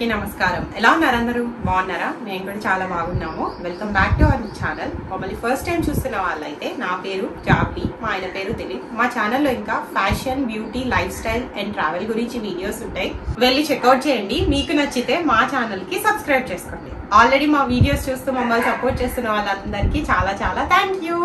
అందరికీ నమస్కారం. ఎలా ఉన్నారు అందరూ? బాగున్నారా? మేము కూడా చాలా బాగున్నాము. Welcome back to our channel మమ్మల్ని ఫస్ట్ టైం చూస్తున్న వాళ్ళైతే నా పేరు జాపి మా ఆయన పేరు దిలీప్. మా ఛానల్లో ఇంకా fashion beauty life style and travel గురించి వీడియోస్ ఉంటాయి. వెళ్ళి చెక్అవుట్ చేయండి. మీకు నచ్చితే మా ఛానల్కి సబ్స్క్రైబ్ చేసుకోండి. ఆల్రెడీ మా వీడియోస్ చూస్తూ మమ్మల్ని సపోర్ట్ చేస్తున్న వాళ్ళందరికీ చాలా చాలా thank you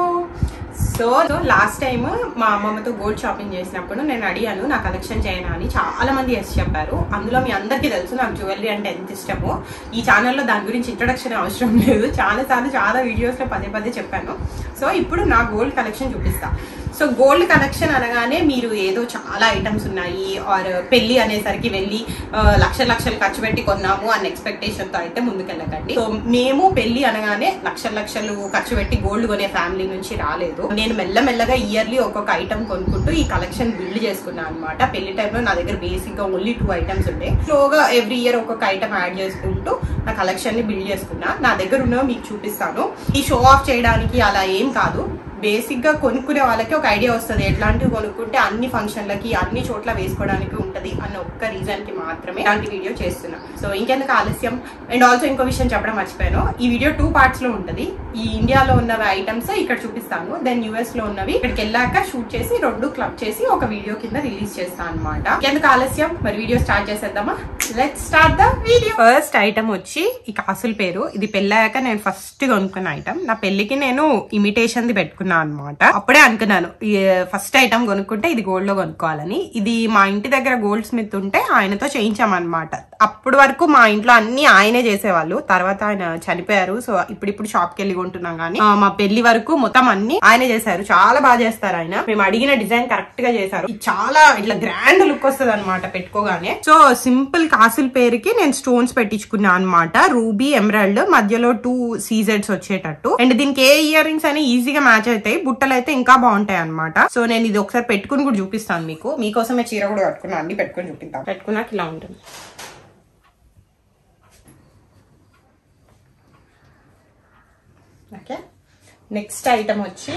so so last time మా అమ్మమ్మతో గోల్డ్ షాపింగ్ చేసినప్పుడు నేను అడిగాను నా కలెక్షన్ చేయనా? అని చాలా మంది ఎస్ చెప్పారు. అందులో మీ అందరికీ తెలుసు నాకు జ్యువెలరీ అంటే ఎంత ఇష్టమో. ఈ ఛానల్లో దాని గురించి ఇంట్రొడక్షన్ అవసరం లేదు. చాలా సార్లు చాలా వీడియోస్లో పదే పదే చెప్పాను. సో ఇప్పుడు నా గోల్డ్ కలెక్షన్ చూపిస్తా. సో గోల్డ్ కలెక్షన్ అనగానే మీరు ఏదో చాలా ఐటమ్స్ ఉన్నాయి ఆర్ పెళ్ళి అనేసరికి వెళ్ళి లక్ష లక్షలు ఖర్చు పెట్టి కొన్నాము అన్న ఎక్స్పెక్టేషన్తో అయితే ముందుకెళ్ళకండి. సో మేము పెళ్ళి అనగానే లక్ష లక్షలు ఖర్చు పెట్టి గోల్డ్ కొనే ఫ్యామిలీ నుంచి రాలేదు. నేను మెల్లమెల్లగా ఇయర్లీ ఒక్కొక్క ఐటమ్ కొనుక్కుంటూ ఈ కలెక్షన్ బిల్డ్ చేసుకున్నాను అనమాట పెళ్ళి టైంలో నా దగ్గర బేసిక్గా ఓన్లీ టూ ఐటమ్స్ ఉండే. స్లోగా ఎవ్రీ ఇయర్ ఒక్కొక్క ఐటమ్ యాడ్ చేసుకుంటూ నా కలెక్షన్ని బిల్డ్ చేసుకున్నా. నా దగ్గర ఉన్నవి మీకు చూపిస్తాను. ఈ షో ఆఫ్ చేయడానికి అలా ఏం కాదు. బేసిక్గా కొనుక్కునే వాళ్ళకి ఒక ఐడియా వస్తుంది. ఎట్లాంటివి కొనుక్కుంటే అన్ని ఫంక్షన్లకి అన్ని చోట్ల వేసుకోవడానికి ఉంటది అన్న ఒక్క రీజన్కి మాత్రమే ఇలాంటి వీడియో చేస్తున్నా. సో ఇంకెందుకు ఆలస్యం? అండ్ ఆల్సో ఇంకో విషయం చెప్పడం మర్చిపోయాను. ఈ వీడియో టూ పార్ట్స్లో ఉంటది. ఈ ఇండియాలో ఉన్న ఐటమ్స్ ఇక్కడ చూపిస్తాను. దెన్ యూఎస్లో ఉన్నవి ఇక్కడికి వెళ్ళాక షూట్ చేసి రెండు క్లబ్ చేసి ఒక వీడియో కింద రిలీజ్ చేస్తాను అనమాట ఇంకెందుకు ఆలస్యం? మరి వీడియో స్టార్ట్ చేసేద్దామా? Let start the video first item వచ్చి ఈ కాసుల పేరు. ఇది పెళ్ళాక నేను ఫస్ట్ కొనుక్కున్న ఐటమ్ నా పెళ్ళికి నేను ఇమిటేషన్ ది పెట్టుకున్నాను అనమాట అప్పుడే అనుకున్నాను ఫస్ట్ ఐటమ్ కొనుక్కుంటే ఇది గోల్డ్లో కొనుక్కోవాలని. ఇది మా ఇంటి దగ్గర గోల్డ్ స్మిత్ ఉంటే ఆయనతో చేయించామన్నమాట. అప్పుడు వరకు మా ఇంట్లో అన్ని ఆయనే చేసేవాళ్ళు. తర్వాత ఆయన చనిపోయారు సో ఇప్పుడు ఇప్పుడు షాప్కి వెళ్ళి కొంటున్నాం కానీ మా పెళ్ళి వరకు మొత్తం అన్ని ఆయనే చేశారు. చాలా బాగా చేస్తారు ఆయన. మేము అడిగిన డిజైన్ కరెక్ట్గా చేశారు. చాలా ఇట్లా గ్రాండ్ లుక్ వస్తుంది అనమాట పెట్టుకోగానే. సో సింపుల్ కాసుల పేరుకి నేను స్టోన్స్ పెట్టించుకున్నా అనమాట రూబీ ఎమరాల్డ్ మధ్యలో టూ సీజెడ్స్ వచ్చేటట్టు. అండ్ దీనికి ఏ ఇయర్ రింగ్స్ అయినా ఈజీగా మ్యాచ్ అవుతాయి బుట్టలు అయితే ఇంకా బాగుంటాయి అనమాట సో నేను ఇది ఒకసారి పెట్టుకుని కూడా చూపిస్తాను మీకు. మీకోసమే చీర కూడా కట్టుకున్నా అన్ని పెట్టుకుని చూపిస్తాను పెట్టుకున్నాక ఇలా ఉంటుంది. ఓకే? నెక్స్ట్ ఐటమ్ వచ్చి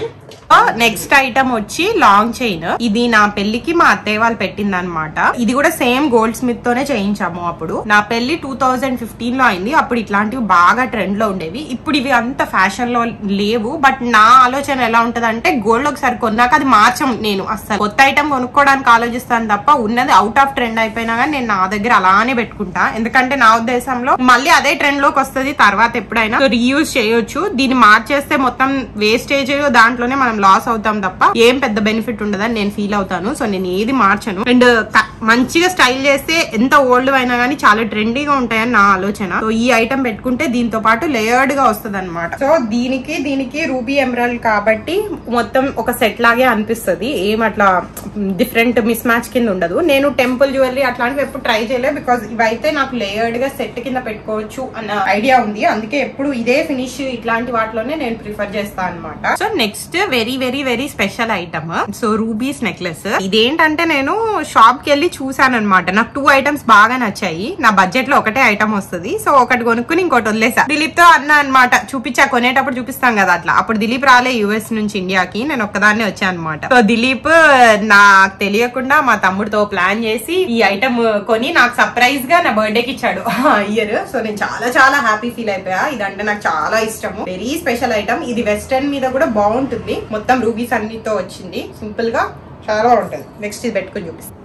నెక్స్ట్ ఐటమ్ వచ్చి లాంగ్ చైన్ ఇది నా పెళ్ళికి మా అత్తయ్య వాళ్ళు పెట్టింది అనమాట ఇది కూడా సేమ్ గోల్డ్ స్మిత్ తోనే చేయించాము అప్పుడు. నా పెళ్ళి టూ థౌజండ్ ఫిఫ్టీన్లో అయింది. అప్పుడు ఇట్లాంటివి బాగా ట్రెండ్లో ఉండేవి. ఇప్పుడు ఇవి అంత ఫ్యాషన్లో లేవు. బట్ నా ఆలోచన ఎలా ఉంటది అంటే గోల్డ్ ఒకసారి కొన్నాక అది మార్చం నేను. అసలు కొత్త ఐటమ్ కొనుక్కోవడానికి ఆలోచిస్తాను తప్ప ఉన్నది అవుట్ ఆఫ్ ట్రెండ్ అయిపోయినా కానీ నేను నా దగ్గర అలానే పెట్టుకుంటా. ఎందుకంటే నా ఉద్దేశంలో మళ్ళీ అదే ట్రెండ్లోకి వస్తుంది. తర్వాత ఎప్పుడైనా రీయూజ్ చేయొచ్చు. దీన్ని మార్చేస్తే మొత్తం వేస్టేజ్ దాంట్లోనే మనం లాస్ అవుతాం తప్ప ఏం పెద్ద బెనిఫిట్ ఉండదని నేను ఫీల్ అవుతాను. సో నేను ఏది మార్చను. అండ్ uh, మంచిగా స్టైల్ చేస్తే ఎంత ఓల్డ్ అయినా కానీ చాలా ట్రెండీగా ఉంటాయని నా ఆలోచన. సో ఈ ఐటమ్ పెట్టుకుంటే దీంతో పాటు లేయర్డ్గా వస్తుంది అనమాట సో దీనికి దీనికి రూబీ ఎమరాల్ కాబట్టి మొత్తం ఒక సెట్ లాగే అనిపిస్తుంది. ఏం అట్లా డిఫరెంట్ మిస్ మ్యాచ్ కింద ఉండదు. నేను టెంపుల్ జ్యువెలరీ అట్లాంటివి ఎప్పుడు ట్రై చేయలేదు బికాస్ ఇవైతే నాకు లేయర్డ్గా సెట్ కింద పెట్టుకోవచ్చు అన్న ఐడియా ఉంది. అందుకే ఎప్పుడు ఇదే ఫినిష్ ఇట్లాంటి వాటిలోనే నేను ప్రిఫర్ చేస్తాను. అనమాట so next very very very special item so rubies necklace ఇదేంటంటే నేను షాప్కి వెళ్ళి చూసాను అనమాట నాకు టూ ఐటమ్స్ బాగా నచ్చాయి. నా బడ్జెట్లో ఒకటే ఐటమ్ వస్తుంది. సో ఒకటి కొనుక్కుని ఇంకోటి వదిలేసా. దిలీప్తో అన్నా అనమాట చూపించా కొనేటప్పుడు చూపిస్తాం కదా అట్లా. అప్పుడు దిలీప్ రాలే యుఎస్ నుంచి ఇండియాకి నేను ఒక్కదాన్నే వచ్చాను అనమాట సో దిలీప్ నాకు తెలియకుండా మా తమ్ముడితో ప్లాన్ చేసి ఈ ఐటమ్ కొని నాకు సర్ప్రైజ్గా నా బర్త్డే కి ఇచ్చాడు. ఇయర్ సో నేను చాలా చాలా హ్యాపీ ఫీల్ అయిపోయా. ఇదంటే నాకు చాలా ఇష్టము. వెరీ స్పెషల్ ఐటమ్ ఇది వెస్టర్న్ మీద కూడా బాగుంటుంది. మొత్తం రూబీస్ అన్నితో వచ్చింది. సింపుల్గా చాలా బాగుంటుంది. నెక్స్ట్ ఇది పెట్టుకుని చూపిస్తాను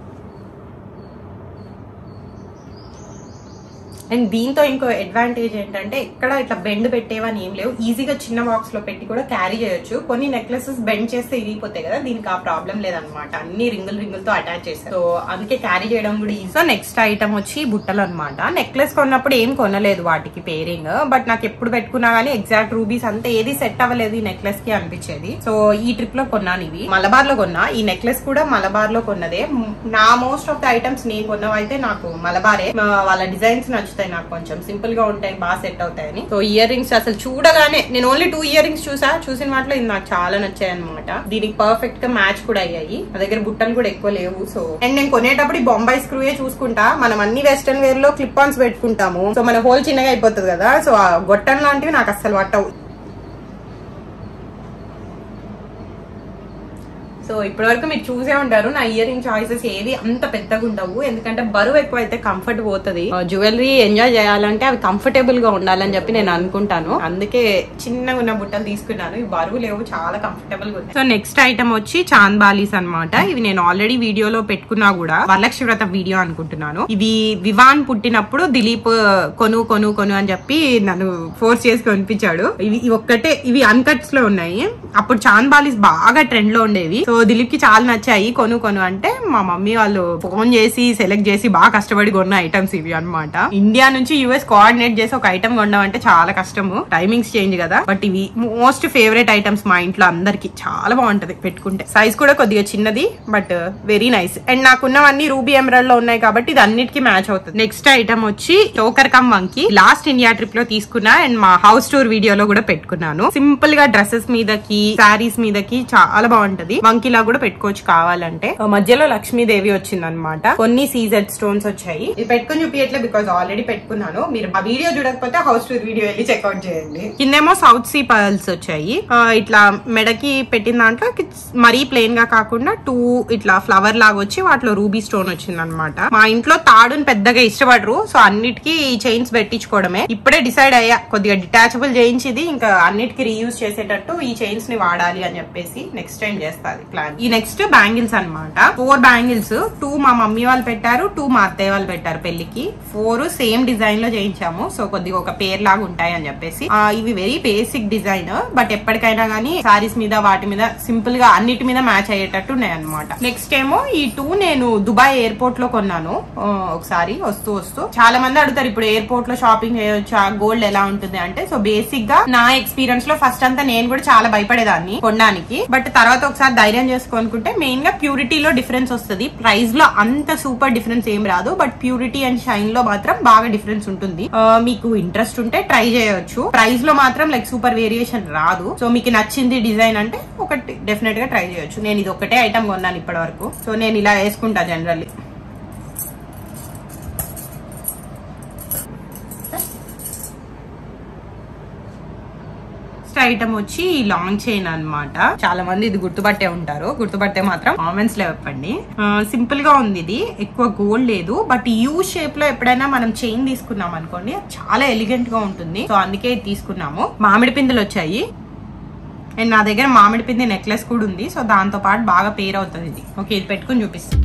అండ్ దీంతో ఇంకో అడ్వాంటేజ్ ఏంటంటే ఎక్కడ ఇట్లా బెండ్ పెట్టేవని ఏం లేవు. ఈజీగా చిన్న బాక్స్లో పెట్టి కూడా క్యారీ చేయొచ్చు. కొన్ని నెక్లెసెస్ బెండ్ చేస్తే ఇరిగిపోతాయి కదా దీనికి ఆ ప్రాబ్లం లేదనమాట అన్ని రింగుల్ రింగులతో అటాచ్ చేస్తారు సో అందుకే క్యారీ చేయడం కూడా ఈజీ సో నెక్స్ట్ ఐటమ్ వచ్చి బుట్టలు అనమాట నెక్లెస్ కొన్నప్పుడు ఏం కొనలేదు వాటికి పేరింగ్ బట్ నాకు ఎప్పుడు పెట్టుకున్నా గానీ ఎగ్జాక్ట్ రూబీస్ అంతా. ఏది సెట్ అవ్వలేదు ఈ నెక్లెస్కి అనిపించేది. సో ఈ ట్రిప్లో కొన్నాను ఇవి. మలబార్లో కొన్నా. ఈ నెక్లెస్ కూడా మలబార్లో కొన్నదే నా మోస్ట్ ఆఫ్ ద ఐటమ్స్ నేను కొన్నవైతే నాకు మలబారే. వాళ్ళ డిజైన్స్ నచ్చుతాయి నాకు కొంచెం. సింపుల్గా ఉంటాయి బాగా సెట్ అవుతాయని. సో ఇయర్ రింగ్స్ అసలు చూడగానే నేను ఓన్లీ టూ ఇయర్ రింగ్స్ చూసా. చూసిన వాటిలో ఇది నాకు చాలా నచ్చాయి అనమాట దీనికి పర్ఫెక్ట్గా మ్యాచ్ కూడా అయ్యాయి. నా దగ్గర బుట్టలు కూడా ఎక్కువ లేవు. సో అండ్ నేను కొనేటప్పుడు ఈ బొంబాయి స్క్రూయే చూసుకుంటా. మనం అన్ని వెస్టర్న్ వేర్లో క్లిప్ ఆన్స్ పెట్టుకుంటాము. సో మన హోల్ చిన్నగా అయిపోతుంది కదా. సో ఆ గొట్టం లాంటివి నాకు అసలు పట్టవు. సో ఇప్పటి వరకు మీరు చూసే ఉంటారు నా ఇయర్ రింగ్ చాయిసెస్ ఏవి అంత పెద్దగా ఉండవు. ఎందుకంటే బరువు ఎక్కువ అయితే కంఫర్ట్ పోతుంది. జ్యువెలరీ ఎంజాయ్ చేయాలంటే అవి కంఫర్టబుల్గా ఉండాలని చెప్పి నేను అనుకుంటాను. అందుకే చిన్నగా ఉన్న బుట్టలు తీసుకున్నాను. ఈ బరువు లేవు చాలా కంఫర్టబుల్గా ఉంది సో నెక్స్ట్ ఐటమ్ వచ్చి చాంద్ బాలీస్ అనమాట ఇవి నేను ఆల్రెడీ వీడియోలో పెట్టుకున్నా కూడా వరలక్ష్మి వ్రత వీడియో అనుకుంటున్నాను. ఇవి వివాన్ పుట్టినప్పుడు దిలీప్ కొను కొను కొను అని చెప్పి నన్ను ఫోర్స్ చేసి కొనిపించాడు. ఇవి ఇవి ఒక్కటే ఇవి అన్కట్స్లో ఉన్నాయి. అప్పుడు చాంద్ బాలీస్ బాగా ట్రెండ్లో ఉండేవి. సో దిలీప్కి చాలా నచ్చాయి. కొను కొను అంటే మా మమ్మీ వాళ్ళు ఫోన్ చేసి సెలెక్ట్ చేసి బాగా కష్టపడి కొన్న ఐటమ్స్ ఇవి అన్నమాట. ఇండియా నుంచి యుఎస్ కోఆర్డినేట్ చేసి ఒక ఐటమ్ కొనడం అంటే చాలా కష్టము. టైమింగ్స్ చేంజ్ కదా. బట్ ఇవి మోస్ట్ ఫేవరెట్ ఐటమ్స్ మా ఇంట్లో అందరికి. చాలా బాగుంటది పెట్టుకుంటే. సైజ్ కూడా కొద్దిగా చిన్నది బట్ వెరీ నైస్ అండ్ నాకున్నవన్నీ రూబీ ఎమరల్లో ఉన్నాయి కాబట్టి ఇది అన్నిటికీ మ్యాచ్ అవుతుంది. నెక్స్ట్ ఐటమ్ వచ్చి చోకర్ కమ్ వంకి లాస్ట్ ఇండియా ట్రిప్లో తీసుకున్నా అండ్ మా హౌస్ టూర్ వీడియోలో కూడా పెట్టుకున్నాను. సింపుల్గా డ్రెస్సెస్ మీదకి శారీస్ మీదకి చాలా బాగుంటది. వంకిలా కూడా పెట్టుకోవచ్చు కావాలంటే. మధ్యలో మధ్యలో లక్ష్మీదేవి వచ్చింది అనమాట కొన్ని సీజెడ్ స్టోన్స్ వచ్చాయి. ఇది పెట్టుకుని చూపించట్లే బికాస్ ఆల్రెడీ పెట్టుకున్నాను. మీరు ఆ వీడియో చూడకపోతే హౌస్ టూర్ వీడియో వెళ్ళి చెక్అౌట్ చేయండి. కిందేమో సౌత్ సీ పర్ల్స్ వచ్చాయి. ఇట్లా మెడకి పెట్టిన దాంట్లో మరీ ప్లెయిన్గా కాకుండా టూ ఇట్లా ఫ్లవర్ లాగా వచ్చి వాటిలో రూబీ స్టోన్ వచ్చింది అనమాట మా ఇంట్లో తాడుని పెద్దగా ఇష్టపడరు. సో అన్నిటికీ ఈ చైన్స్ పెట్టించుకోవడమే. ఇప్పుడే డిసైడ్ అయ్యా. కొద్దిగా డిటాచబుల్ చేయించింది. ఇంకా అన్నిటికీ రీయూజ్ చేసేటట్టు ఈ చైన్స్ని వాడాలి అని చెప్పేసి నెక్స్ట్ టైం చేస్తాది ప్లాన్ ఈ నెక్స్ట్ బ్యాంగిల్స్ అన్నమాట. ఫోర్ బ్యాంగిల్స్ టూ మా మమ్మీ వాళ్ళు పెట్టారు టూ మా అత్తయ్య వాళ్ళు పెట్టారు పెళ్ళికి ఫోర్ సేమ్ డిజైన్లో చేయించాము. సో కొద్దిగా ఒక పేర్ లాగా ఉంటాయి అని చెప్పేసి ఇవి వెరీ బేసిక్ డిజైన్ బట్ ఎప్పటికైనా గానీ సారీస్ మీద వాటి మీద సింపుల్గా అన్నిటి మీద మ్యాచ్ అయ్యేటట్టు ఉన్నాయి అనమాట నెక్స్ట్ ఏమో ఈ టూ నేను దుబాయ్ ఎయిర్పోర్ట్లో కొన్నాను. ఒకసారి వస్తూ వస్తూ. చాలా మంది అడుగుతారు ఇప్పుడు ఎయిర్పోర్ట్లో షాపింగ్ చేయొచ్చా? గోల్డ్ ఎలా ఉంటుంది? అంటే సో బేసిక్గా నా ఎక్స్పీరియన్స్లో ఫస్ట్ అంతా నేను కూడా చాలా భయపడేదాన్ని కొనడానికి. బట్ తర్వాత ఒకసారి ధైర్యం చేసుకోనుకుంటే మెయిన్గా ప్యూరిటీలో డిఫరెన్స్ వస్తుంది. ప్రైస్లో అంత సూపర్ డిఫరెన్స్ ఏం రాదు. బట్ ప్యూరిటీ అండ్ షైన్లో మాత్రం బాగా డిఫరెన్స్ ఉంటుంది. మీకు ఇంట్రెస్ట్ ఉంటే ట్రై చేయొచ్చు. ప్రైస్లో మాత్రం లైక్ సూపర్ వేరియేషన్ రాదు. సో మీకు నచ్చింది డిజైన్ అంటే ఒకటి డెఫినెట్గా ట్రై చేయొచ్చు. నేను ఇది ఒకటే ఐటమ్ కొన్నాను ఇప్పటి వరకు సో నేను ఇలా వేసుకుంటా జనరల్లీ ఐటమ్ వచ్చి లాంగ్ చైన్ అన్నమాట. చాలా మంది ఇది గుర్తుపట్టే ఉంటారు. గుర్తుపట్టే మాత్రం కామెంట్స్లో చెప్పండి సింపుల్గా ఉంది ఇది. ఎక్కువ గోల్డ్ లేదు. బట్ యూ షేప్లో ఎప్పుడైనా మనం చైన్ తీసుకున్నాం అనుకోండి చాలా ఎలిగెంట్గా ఉంటుంది. సో అందుకే ఇది తీసుకున్నాము. మామిడి పిందెలు వచ్చాయి. అండ్ నా దగ్గర మామిడి పిండి నెక్లెస్ కూడా ఉంది. సో దాంతో పాటు బాగా పేరు అవుతుంది ఇది. ఓకే ఇది పెట్టుకుని చూపిస్తాను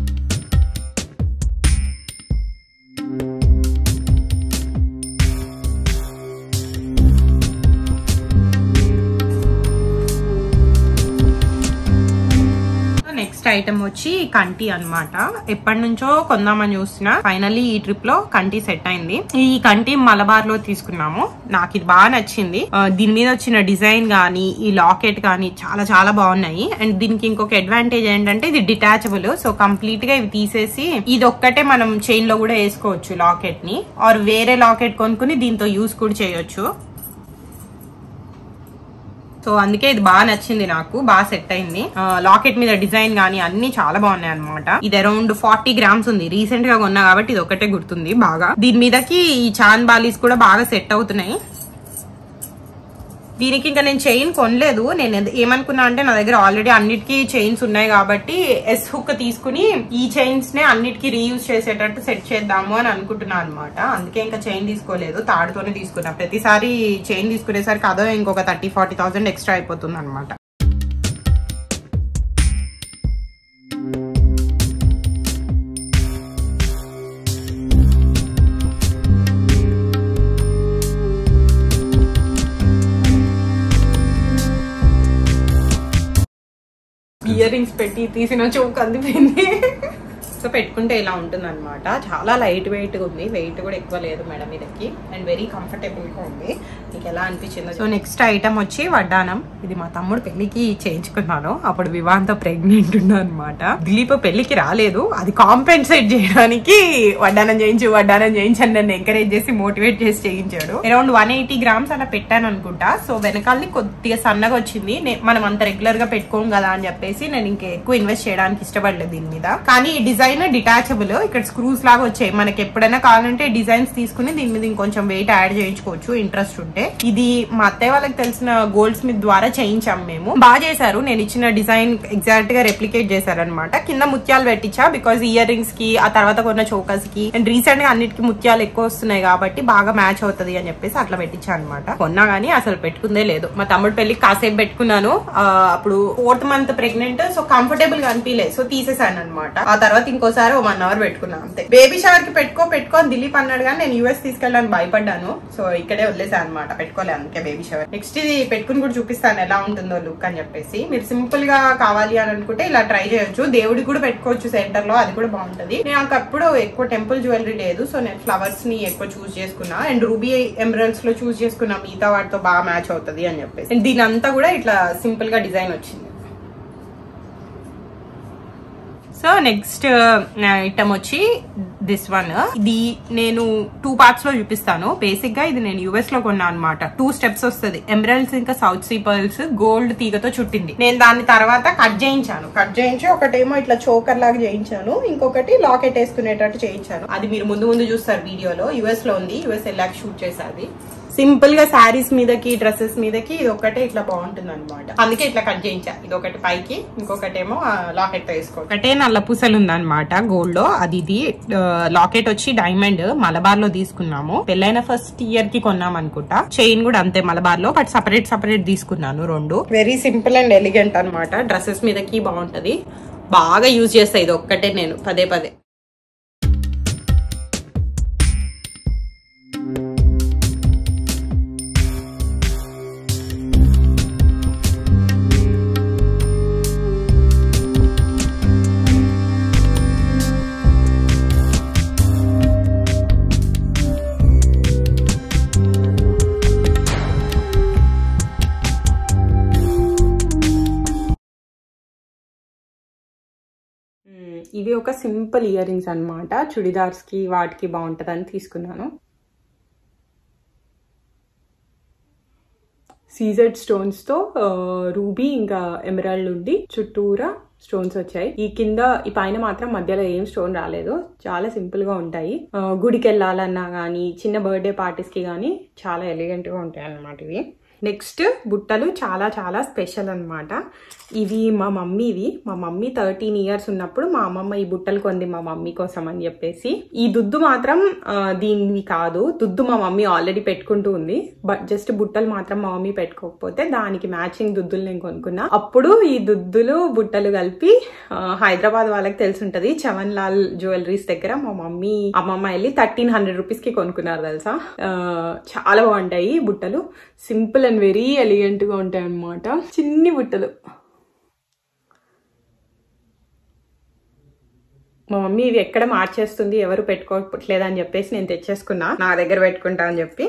ఐటమ్ వచ్చి కంటి అన్నమాట. ఎప్పటి నుంచో కొందామని చూసిన ఫైనల్లీ ఈ ట్రిప్లో కంటి సెట్ అయింది. ఈ కంటి మలబార్లో తీసుకున్నాము. నాకు ఇది బాగా నచ్చింది. దీని మీద వచ్చిన డిజైన్ గానీ ఈ లాకెట్ గానీ చాలా చాలా బాగున్నాయి. అండ్ దీనికి ఇంకొక అడ్వాంటేజ్ ఏంటంటే ఇది డిటాచబుల్ సో కంప్లీట్గా ఇవి తీసేసి ఇది ఒక్కటే మనం చైన్లో కూడా వేసుకోవచ్చు లాకెట్ని ఆర్ వేరే లాకెట్ కొనుక్కుని దీంతో యూస్ కూడా చేయొచ్చు. సో అందుకే ఇది బాగా నచ్చింది నాకు బాగా సెట్ అయింది. లాకెట్ మీద డిజైన్ గానీ అన్ని చాలా బాగున్నాయి అనమాట ఇది అరౌండ్ ఫార్టీ గ్రామ్స్ ఉంది. రీసెంట్గా కొన్నా కాబట్టి ఇది ఒకటే గుర్తుంది బాగా. దీని మీదకి ఈ చాన్ బాలీస్ కూడా బాగా సెట్ అవుతున్నాయి. దీనికి ఇంకా నేను చైన్ కొనలేదు. నేను ఏమనుకున్నా అంటే నా దగ్గర ఆల్రెడీ అన్నిటికీ చైన్స్ ఉన్నాయి కాబట్టి ఎస్ హుక్ తీసుకుని ఈ చైన్స్ నే అన్నిటికీ రీయూజ్ చేసేటట్టు సెట్ చేద్దాము అని అనుకుంటున్నాను అనమాట అందుకే ఇంకా చైన్ తీసుకోలేదు. తాడుతోనే తీసుకున్నా. ప్రతిసారి చైన్ తీసుకునేసరికి అదో ఇంకొక థర్టీ ఫార్టీ థౌసండ్ ఎక్స్ట్రా అయిపోతుంది అనమాట ఇయర్ రింగ్స్ పెట్టి తీసిన చౌక్ అందిపోయింది సో పెట్టుకుంటే ఇలా ఉంటుంది అనమాట చాలా లైట్ వెయిట్ ఉంది. వెయిట్ కూడా ఎక్కువ లేదు మేడం మీదకి అండ్ వెరీ కంఫర్టబుల్గా ఉంది. మీకు ఎలా అనిపించిందో సో నెక్స్ట్ ఐటమ్ వచ్చి వడ్డానం. ఇది మా తమ్ముడు పెళ్ళికి చేయించుకున్నాను. అప్పుడు వివాన్తో ప్రెగ్నెంట్ ఉన్నా అనమాట దిలీప్ పెళ్ళికి రాలేదు. అది కాంపెన్సేట్ చేయడానికి వడ్డానం చేయించు వడ్డానం చేయించని నన్ను ఎంకరేజ్ చేసి మోటివేట్ చేసి చేయించాడు. అరౌండ్ వన్ ఎయిటీ గ్రామ్స్ అలా పెట్టాను అనుకుంటా. సో వెనకాలని కొద్దిగా సన్నగా వచ్చింది. మనం అంత రెగ్యులర్గా పెట్టుకోం కదా అని చెప్పేసి నేను ఇంకా ఎక్కువ ఇన్వెస్ట్ చేయడానికి ఇష్టపడలేదు దీని మీద. కానీ ఈ డిజైన్ పైన డిటాచబుల్ ఇక్కడ స్క్రూస్ లాగా వచ్చాయి. మనకి ఎప్పుడైనా కావాలంటే డిజైన్స్ తీసుకుని దీని మీద ఇంకొంచెం వెయిట్ యాడ్ చేయించుకోవచ్చు ఇంట్రెస్ట్ ఉంటే. ఇది మా అత్తయ్య వాళ్ళకి తెలిసిన గోల్డ్ స్మిత్ ద్వారా చేయించాం మేము. బాగా చేశారు. నేను ఇచ్చిన డిజైన్ ఎగ్జాక్ట్గా రెప్లికేట్ చేశారనమాట కింద ముత్యాలు పెట్టించా బికాస్ ఇయర్ రింగ్స్కి ఆ తర్వాత కొన్న చౌకస్కి అండ్ రీసెంట్గా అన్నిటికీ ముత్యాలు ఎక్కువ వస్తున్నాయి కాబట్టి బాగా మ్యాచ్ అవుతుంది అని చెప్పేసి అట్లా పెట్టించా అనమాట కొన్నా గానీ అసలు పెట్టుకుందే లేదు. మా తమ్ముడు పెళ్ళి కాసేపు పెట్టుకున్నాను. అప్పుడు ఫోర్త్ మంత్ ప్రెగ్నెంట్ సో కంఫర్టబుల్గా అనిపించలేదు సో తీసేసాను అనమాట ఆ తర్వాత ఇంకోసారి వన్ అవర్ పెట్టుకున్నా అంతే. బేబీ షవర్కి పెట్టుకో పెట్టుకో అని దిలీప్ అన్నాడు కానీ నేను యూఎస్ తీసుకెళ్ళడానికి భయపడ్డాను. సో ఇక్కడే వదిలేసాను అనమాట పెట్టుకోలే అందుకే బేబీ షవర్ నెక్స్ట్ ఇది పెట్టుకుని కూడా చూపిస్తాను ఎలా ఉంటుందో లుక్ అని చెప్పేసి. మీరు సింపుల్గా కావాలి అని అనుకుంటే ఇలా ట్రై చేయొచ్చు. దేవుడికి కూడా పెట్టుకోవచ్చు సెంటర్లో అది కూడా బాగుంటది. నేను నాకు అప్పుడు ఎక్కువ టెంపుల్ జ్యువెలరీ లేదు. సో నేను ఫ్లవర్స్ని ఎక్కువ చూస్ చేసుకున్నా. అండ్ రూబీ ఎమరల్స్లో చూస్ చేసుకున్నా. మిగతా వాటితో బాగా మ్యాచ్ అవుతుంది అని చెప్పేసి. అండ్ దీని అంతా కూడా ఇట్లా సింపుల్గా డిజైన్ వచ్చింది. సో నెక్స్ట్ ఐటమ్ వచ్చి దిస్ వన్ ఇది నేను టూ పార్ట్స్లో చూపిస్తాను. బేసిక్గా ఇది నేను యుఎస్లో కొన్నా అనమాట టూ స్టెప్స్ వస్తుంది. ఎమరల్స్ ఇంకా సౌత్ సీ పర్ల్స్ గోల్డ్ తీగతో చుట్టింది. నేను దాని తర్వాత కట్ చేయించాను. కట్ చేయించి ఒకటేమో ఇట్లా చోకర్ లాగా చేయించాను. ఇంకొకటి లాకెట్ వేసుకునేటట్టు చేయించాను. అది మీరు ముందు ముందు చూస్తారు వీడియోలో. యుఎస్లో ఉంది. యుఎస్ వెళ్ళాక షూట్ చేసేది సింపుల్గా శారీస్ మీదకి డ్రెస్సెస్ మీదకి ఇది ఒకటే ఇట్లా బాగుంటుంది అనమాట అందుకే ఇట్లా కట్ చేయించా. ఇది ఒకటి పైకి ఇంకొకటేమో లాకెట్తో వేసుకో ఒకటే నల్ల పూసలు ఉందనమాట గోల్డ్లో. అది ఇది లాకెట్ వచ్చి డైమండ్ మలబార్లో తీసుకున్నాము. పెళ్ళైన ఫస్ట్ ఇయర్కి కొన్నాం అనుకుంటా. చైన్ కూడా అంతే మలబార్లో బట్ సపరేట్ సపరేట్ తీసుకున్నాను రెండు. వెరీ సింపుల్ అండ్ ఎలిగెంట్ అనమాట డ్రెస్సెస్ మీదకి బాగుంటది. బాగా యూజ్ చేస్తాయి ఇది ఒక్కటే నేను పదే పదే. ఇవి ఒక సింపుల్ ఇయర్ రింగ్స్ అనమాట చుడిదార్స్కి వాటికి బాగుంటుందని తీసుకున్నాను. సీజెడ్ స్టోన్స్తో రూబీ ఇంకా ఎమరాల్డ్ ఉండి చుట్టూరా స్టోన్స్ వచ్చాయి. ఈ కింద ఈ పైన మాత్రం మధ్యలో ఏం స్టోన్ రాలేదు. చాలా సింపుల్గా ఉంటాయి. గుడికి వెళ్ళాలన్నా కానీ చిన్న బర్త్డే పార్టీస్కి కానీ చాలా ఎలిగెంట్గా ఉంటాయి అన్నమాట ఇవి. నెక్స్ట్ బుట్టలు చాలా చాలా స్పెషల్ అన్నమాట. ఇవి మా మమ్మీవి మా మమ్మీ థర్టీన్ ఇయర్స్ ఉన్నప్పుడు మా అమ్మమ్మ ఈ బుట్టలు కొంది మా మమ్మీ కోసం అని చెప్పేసి. ఈ దుద్దు మాత్రం దీనివి కాదు. దుద్దు మా మమ్మీ ఆల్రెడీ పెట్టుకుంటూ ఉంది. బట్ జస్ట్ బుట్టలు మాత్రం మా మమ్మీ పెట్టుకోకపోతే దానికి మ్యాచింగ్ దుద్దులు నేను కొనుక్కున్నా. అప్పుడు ఈ దుద్దులు బుట్టలు కలిపి హైదరాబాద్ వాళ్ళకి తెలిసి చవన్ లాల్ జ్యువెలరీస్ దగ్గర మా మమ్మీ అమ్మమ్మ వెళ్ళి థర్టీన్ హండ్రెడ్ రూపీస్కి కొనుక్కున్నారు తెలుసా? చాలా బాగుంటాయి బుట్టలు. సింపుల్ అండ్ వెరీ ఎలిగెంట్గా ఉంటాయి అన్నమాట చిన్ని బుట్టలు. మా మమ్మీ ఇవి ఎక్కడ మార్చేస్తుంది ఎవరు పెట్టుకోవట్లేదు అని చెప్పేసి నేను తెచ్చేసుకున్నా. నా దగ్గర పెట్టుకుంటా అని చెప్పి.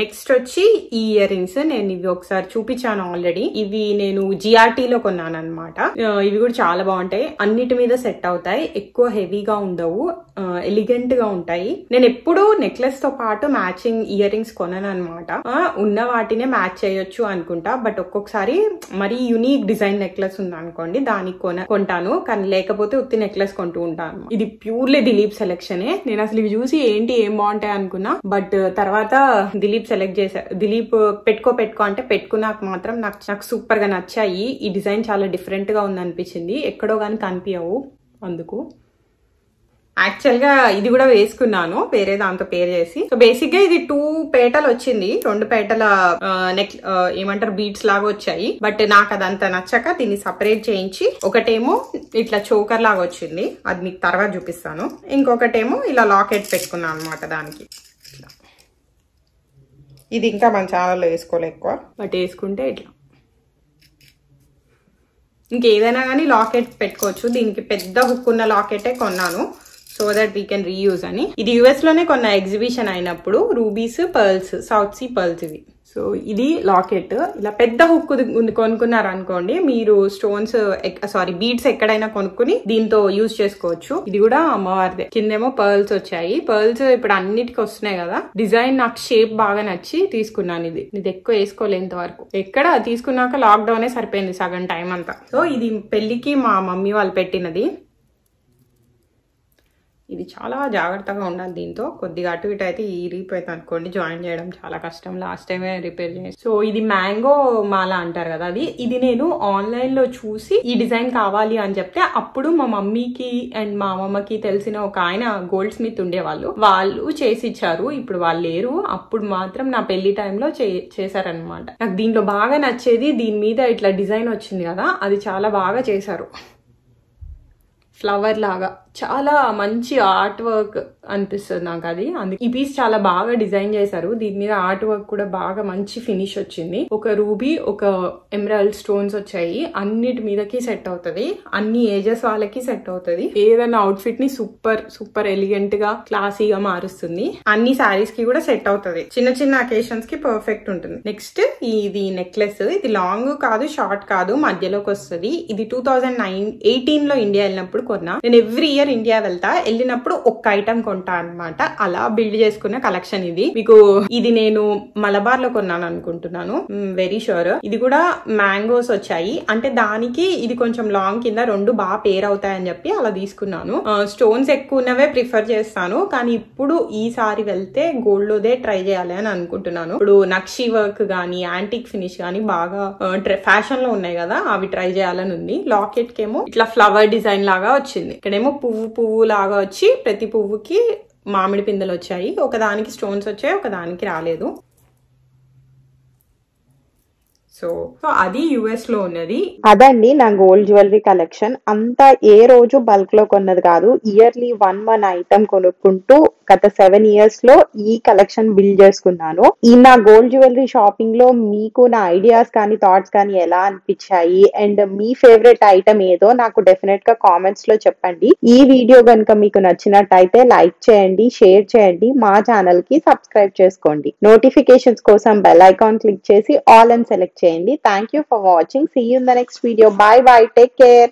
నెక్స్ట్ వచ్చి ఈ ఇయర్ రింగ్స్ నేను ఇవి ఒకసారి చూపించాను ఆల్రెడీ ఇవి నేను జిఆర్టీలో కొన్నాను అనమాట ఇవి కూడా చాలా బాగుంటాయి. అన్నిటి మీద సెట్ అవుతాయి. ఎక్కువ హెవీగా ఉండవు. ఎలిగెంట్గా ఉంటాయి. నేను ఎప్పుడు నెక్లెస్తో పాటు మ్యాచింగ్ ఇయర్ రింగ్స్ కొనను అనమాట ఉన్న వాటినే మ్యాచ్ చేయొచ్చు అనుకుంటా. బట్ ఒక్కొక్కసారి మరీ యునీక్ డిజైన్ నెక్లెస్ ఉంది అనుకోండి దానికి కొన కొంటాను. కానీ లేకపోతే ఉత్తి నెక్లెస్ కొంటూ ఉంటాను. ఇది ప్యూర్లీ దిలీప్ సెలెక్షనే నేను అసలు ఇవి చూసి ఏంటి ఏం బాగుంటాయి అనుకున్నా. బట్ uh, తర్వాత దిలీప్ సెలెక్ట్ చేసా దిలీప్ పెట్టుకో పెట్టుకో అంటే పెట్టుకున్నాక మాత్రం నాకు నాకు సూపర్గా నచ్చాయి. ఈ డిజైన్ చాలా డిఫరెంట్గా ఉంది అనిపించింది ఎక్కడో కానీ కనిపించవు అందుకు. యాక్చువల్గా ఇది కూడా వేసుకున్నాను వేరే దాంతో పేర్ చేసి. సో బేసిక్గా ఇది టూ పేటలు వచ్చింది. రెండు పేటల నెక్ ఏమంటారు బీట్స్ లాగా వచ్చాయి. బట్ నాకు అదంతా నచ్చక దీన్ని సపరేట్ చేయించి ఒకటేమో ఇట్లా చోకర్ లాగా వచ్చింది. అది మీకు తర్వాత చూపిస్తాను. ఇంకొకటేమో ఇలా లాకెట్ పెట్టుకున్నాను అనమాట దానికి. ఇది ఇంకా మన ఛానల్లో వేసుకోలే ఎక్కువ. బట్ వేసుకుంటే ఇట్లా. ఇంకేదైనా కానీ లాకెట్ పెట్టుకోవచ్చు. దీనికి పెద్ద హుక్ ఉన్న లాకెటే కొన్నాను. So that we can reuse అని. ఇది యుఎస్లోనే కొన్న ఎగ్జిబిషన్ అయినప్పుడు rubies pearls south sea pearls ఇవి. సో ఇది లాకెట్ ఇలా పెద్ద హుక్ కొనుక్కున్నారు అనుకోండి మీరు స్టోన్స్ సారీ బీడ్స్ ఎక్కడైనా కొనుక్కుని దీంతో యూజ్ చేసుకోవచ్చు. ఇది కూడా అమ్మవారిదే. కిందేమో పర్ల్స్ వచ్చాయి. పర్ల్స్ ఇప్పుడు అన్నిటికి వస్తున్నాయి కదా. డిజైన్ నాకు షేప్ బాగా నచ్చి తీసుకున్నాను ఇది. ఇది ఎక్కువ వేసుకోలేంత వరకు. ఎక్కడ తీసుకున్నాక లాక్డౌనే సరిపోయింది సగం టైం అంతా. సో ఇది పెళ్ళికి మా మమ్మీ వాళ్ళు పెట్టినది. ఇది చాలా జాగ్రత్తగా ఉండాలి దీంతో. కొద్దిగా అటు ఇటు అయితే ఇరిగిపోయింది అనుకోండి జాయిన్ చేయడం చాలా కష్టం. లాస్ట్ టైమే రిపేర్ చేసి. సో ఇది మ్యాంగో మాల అంటారు కదా అది. ఇది నేను ఆన్లైన్లో చూసి ఈ డిజైన్ కావాలి అని చెప్తే అప్పుడు మా మమ్మీకి అండ్ మా అమ్మమ్మకి తెలిసిన ఒక ఆయన గోల్డ్ స్మిత్ ఉండేవాళ్ళు. వాళ్ళు చేసి ఇచ్చారు. ఇప్పుడు వాళ్ళు లేరు. అప్పుడు మాత్రం నా పెళ్ళి టైంలో చేశారనమాట నాకు దీంట్లో బాగా నచ్చేది దీని మీద ఇట్లా డిజైన్ వచ్చింది కదా అది చాలా బాగా చేశారు. ఫ్లవర్ లాగా. చాలా మంచి ఆర్ట్ వర్క్ అనిపిస్తుంది నాకు అది అందుకే ఈ పీస్ చాలా బాగా డిజైన్ చేశారు. దీని మీద ఆర్ట్ వర్క్ కూడా బాగా మంచి ఫినిష్ వచ్చింది. ఒక రూబీ ఒక ఎమరాల్డ్ స్టోన్స్ వచ్చాయి. అన్నిటి మీదకి సెట్ అవుతుంది. అన్ని ఏజెస్ వాళ్ళకి సెట్ అవుతుంది. ఏదైనా అవుట్ఫిట్ని సూపర్ సూపర్ ఎలిగెంట్గా క్లాసీగా మారుస్తుంది. అన్ని సారీస్కి కూడా సెట్ అవుతుంది. చిన్న చిన్న అకేషన్స్కి పర్ఫెక్ట్ ఉంటుంది. నెక్స్ట్ ఇది నెక్లెస్ ఇది లాంగ్ కాదు షార్ట్ కాదు మధ్యలోకి వస్తుంది. ఇది టూ థౌజండ్ నైన్ ఎయిటీన్లో ఇండియా వెళ్ళినప్పుడు కొన్నా. నేను ఎవ్రీ ఇయర్ ఇండియా వెళ్తా. వెళ్ళినప్పుడు ఒక్క ఐటమ్ కొంటా అనమాట అలా బిల్డ్ చేసుకున్న కలెక్షన్ ఇది. మీకు ఇది నేను మలబార్లో కొన్నాను అనుకుంటున్నాను. వెరీ షూర్ ఇది కూడా మ్యాంగోస్ వచ్చాయి. అంటే దానికి ఇది కొంచెం లాంగ్ కింద రెండు బాగా పేర్ అవుతాయని చెప్పి అలా తీసుకున్నాను. స్టోన్స్ ఎక్కువ ఉన్నవే ప్రిఫర్ చేస్తాను. కానీ ఇప్పుడు ఈసారి వెళ్తే గోల్డ్ లోదే ట్రై చేయాలి అని అనుకుంటున్నాను. ఇప్పుడు నక్షి వర్క్ గానీ యాంటిక్ ఫినిష్ గానీ బాగా ఫ్యాషన్లో ఉన్నాయి కదా అవి ట్రై చేయాలని ఉంది. లాకెట్ కేమో ఇట్లా ఫ్లవర్ డిజైన్ లాగా వచ్చింది. ఇక్కడేమో పువ్వు పువ్వు పువ్వు లాగా వచ్చి ప్రతి పువ్వుకి మామిడి పిందెలు వచ్చాయి. ఒకదానికి స్టోన్స్ వచ్చాయి ఒకదానికి రాలేదు. సో సో అది యుఎస్లో ఉన్నది. అదండి నా గోల్డ్ జ్యువెలరీ కలెక్షన్ అంతా ఏ రోజు బల్క్లో కొన్నది కాదు. ఇయర్లీ వన్ వన్ ఐటమ్ కొనుక్కుంటూ గత సెవెన్ ఇయర్స్లో ఈ కలెక్షన్ బిల్డ్ చేసుకున్నాను. ఈ నా గోల్డ్ జ్యువెలరీ షాపింగ్లో మీకు నా ఐడియాస్ కానీ థాట్స్ కానీ ఎలా అనిపించాయి? అండ్ మీ ఫేవరెట్ ఐటమ్ ఏదో నాకు డెఫినెట్గా కామెంట్స్లో చెప్పండి. ఈ వీడియో కనుక మీకు నచ్చినట్టయితే లైక్ చేయండి షేర్ చేయండి మా ఛానల్కి సబ్స్క్రైబ్ చేసుకోండి. నోటిఫికేషన్స్ కోసం బెల్ ఐకాన్ క్లిక్ చేసి ఆల్ అండ్ సెలెక్ట్ చేయండి thank you for watching see you in the next video bye bye take care